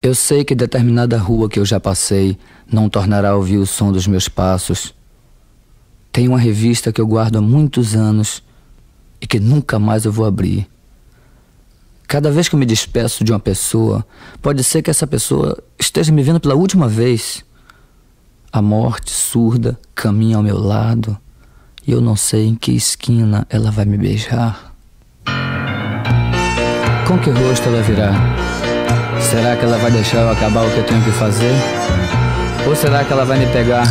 Eu sei que determinada rua que eu já passei não tornará a ouvir o som dos meus passos. Tem uma revista que eu guardo há muitos anos e que nunca mais eu vou abrir. Cada vez que eu me despeço de uma pessoa, pode ser que essa pessoa esteja me vendo pela última vez. A morte surda caminha ao meu lado e eu não sei em que esquina ela vai me beijar. Com que rosto ela virá? Será que ela vai deixar eu acabar o que eu tenho que fazer? Ou será que ela vai me pegar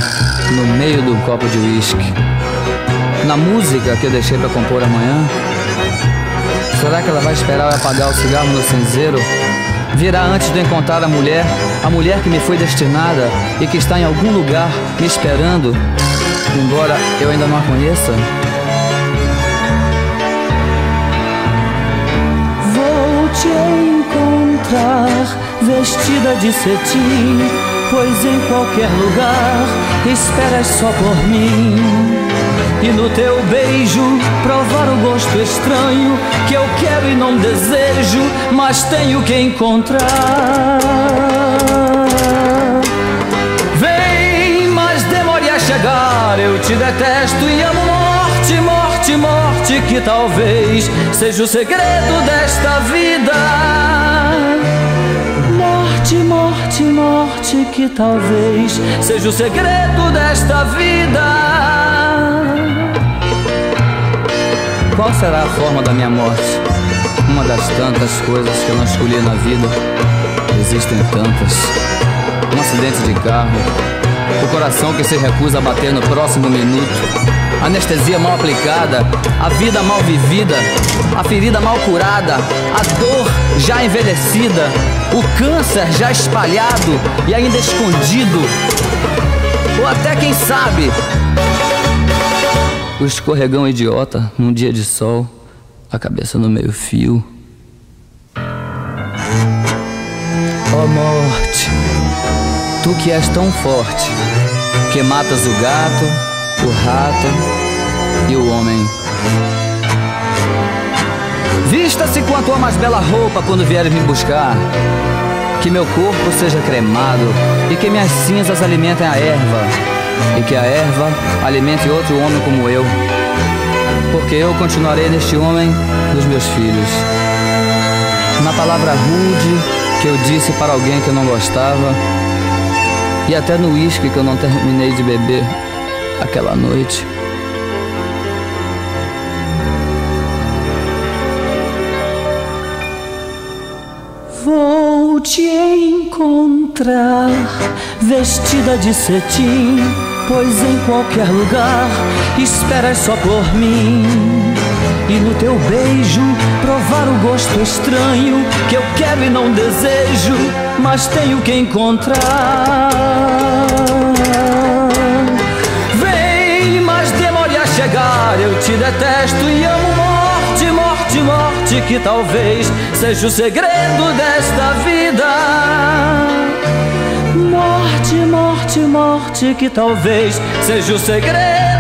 no meio do copo de uísque? Na música que eu deixei para compor amanhã? Será que ela vai esperar eu apagar o cigarro no cinzeiro? Virá antes de encontrar a mulher, a mulher que me foi destinada e que está em algum lugar me esperando, embora eu ainda não a conheça? Vestida de cetim, pois em qualquer lugar esperas só por mim. E no teu beijo provar o gosto estranho que eu quero e não desejo, mas tenho que encontrar. Vem, mas demore a chegar, eu te detesto e amo morte, morte, morte, que talvez seja o segredo desta vida morte, morte, morte, que talvez seja o segredo desta vida. Qual será a forma da minha morte? Uma das tantas coisas que eu não escolhi na vida. Existem tantas. Um acidente de carro. O coração que se recusa a bater no próximo minuto. Anestesia mal aplicada, a vida mal vivida, a ferida mal curada, a dor já envelhecida, o câncer já espalhado e ainda escondido. Ou até quem sabe, o escorregão idiota num dia de sol, a cabeça no meio-fio. Ó oh, morte, tu que és tão forte, que matas o gato, o rato e o homem. Vista-se com a tua mais bela roupa quando vieres me buscar. Que meu corpo seja cremado e que minhas cinzas alimentem a erva. E que a erva alimente outro homem como eu. Porque eu continuarei neste homem dos meus filhos. Na palavra rude que eu disse para alguém que eu não gostava. E até no uísque que eu não terminei de beber aquela noite. Vou te encontrar vestida de cetim, pois em qualquer lugar esperas só por mim. E no teu beijo provar o gosto estranho que eu quero e não desejo, mas tenho que encontrar. Eu te detesto e amo morte, morte, morte, que talvez seja o segredo desta vida. Morte, morte, morte, que talvez seja o segredo.